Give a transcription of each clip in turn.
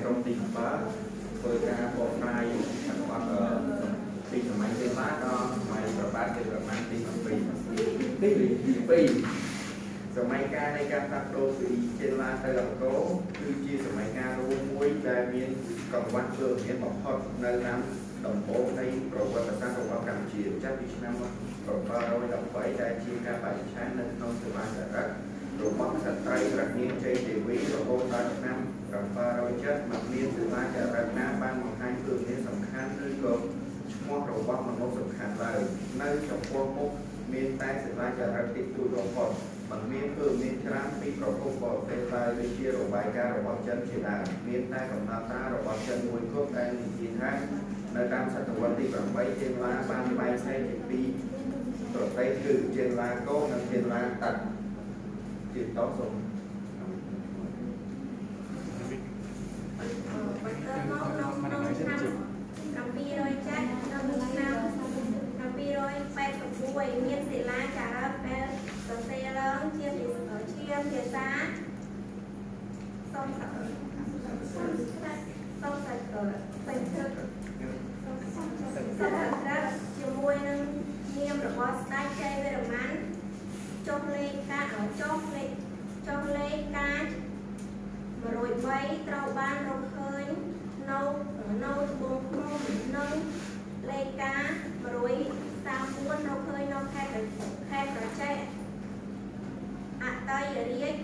ហើយក្រុមទី7ធ្វើការបកស្រាយអត្ថបទពីសម័យពេលឡាដល់សម័យប្របាទជាប្រមាណទី7ទី2សម័យកាលនៃការផ្លាស់ប្ដូរពីចេនឡាទៅអង្គរគឺជាសម័យកាលរួមមួយដែលមានកង្វះធ្វើមានបំផុតនៅតាមដំបូងនៃប្រវត្តិសាស្ត្ររបស់កម្ពុជាចាប់ពីឆ្នាំ713ដែលជាការបរិច្ឆេទនៅក្នុងសេវាចរិត របស់ស្ត្រីរនាងជ័យទេវីរហូតដល់ឆ្នាំ707មកមានសេវាចរិតណាបានបង្ហាញគឺមានសំខាន់ឬក៏ឈ្មោះរបស់មនុស្សសំខាន់ឡើយនៅចំពោះមុខមានតែសេវាចរិតតិចតួចបំផុតมันមានគឺមានច្រើនពីប្រភពបរទេសឡើយដូចជារបាយការណ៍របស់ចិនជាដើមមានតែកំណត់ត្រារបស់ចិនមួយគត់ដែលនិយាយថានៅតាមសតវត្សទី8ចេនឡាបានបែងចែកជាពីរប្រទេសគឺចេនឡាកូនិងចេនឡាតាត់ ជាតសូមបន្ទាប់មកក្នុងក្នុងឆ្នាំ700ចាស់ក្នុងឆ្នាំ786មានសិលាចារឹកដែលសរសេរឡើងជាជាភាសាសំស្ក្រឹតសំស្ក្រឹតសំស្ក្រឹតពេញទឹកសំស្ក្រឹតជាមួយនឹងនាមរបស់ស្ដេចជ័យវរ្ម័នចុះលេខការចុះលេខចុះលេខការ103ត្រូវបានរកឃើញនៅនៅត្បូងភ្នំនិងលេខការ134រកឃើញនៅខេត្តខេត្តប្រជែក អតីតរាជ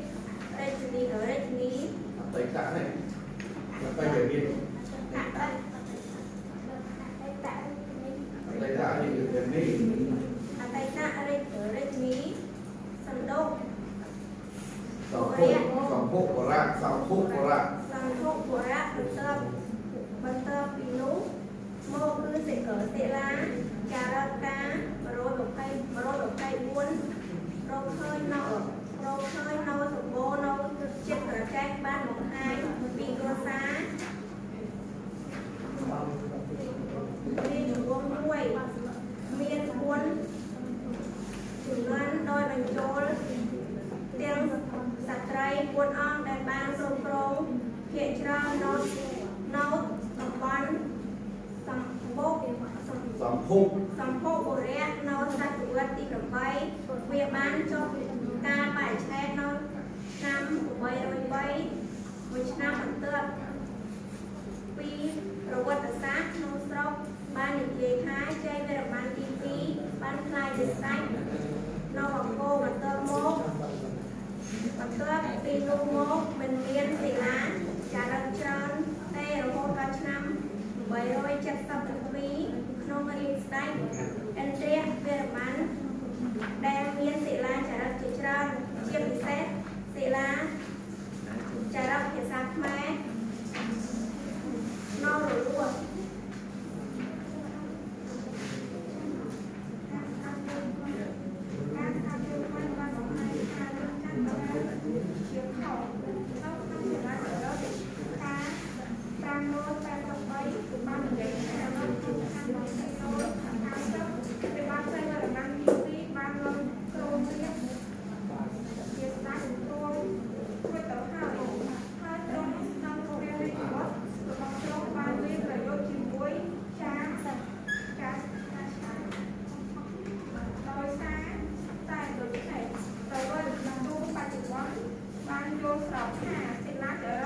រាជធានីរាជធានីអតីតនេះអតីតរៀនអតីតអតីតអតីតនេះគឺនេះអតីតរាជរាជធានីសណ្ដូកសំភុសំភុបរៈសំភុបរៈសន្ធុបុរៈបន្ទាប់បន្ទាប់ពីនោះមកគឺសេកសិលាចារការ120 124រកឃើញនៅរក ឃើញនៅសម្បូរនៅចិត្តប្រចែកបានបង្ហាញពីគ្រួសារមានជំងឺមួយមាន4ជំនាន់ដោយបញ្ចូលទាំងស្ត្រី4អង្គដែលបានគ្រប់គ្រងភាគច្រើននៅនៅតំបន់សម្បុកសម្សំភុសម្ពុបុរៈនៅសតវត្សទី8 1808មួយឆ្នាំបន្ទាប់ពីប្រវត្តិសាស្ត្រក្នុងស្រុកបាននិយាយថាជ័យវរ្ម័នទី2បានខ្លាយជាស្ដេចនៅអង្គរបន្ទាប់មកបន្ទាប់ពីនោះមកមិនមានសិលាចារឹកច្រើនទេរហូតដល់ឆ្នាំ872ក្នុងរាជស្ដេចឥន្ទ្រវរ្ម័នដែលមានសិលាចារឹកជាច្រើនជាពិសេស យល់ស្រ